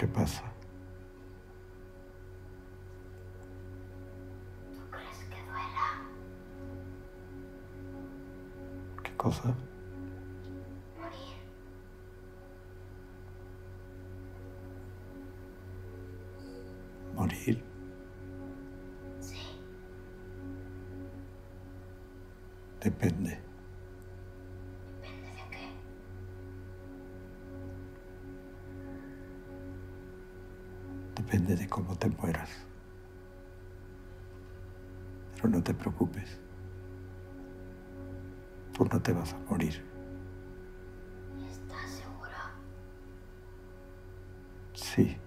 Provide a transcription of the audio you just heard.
¿Qué pasa? ¿Tú crees que duela? ¿Qué cosa? Morir. Morir. Sí. Depende. Depende de cómo te mueras. Pero no te preocupes. Tú no te vas a morir. ¿Estás seguro? Sí.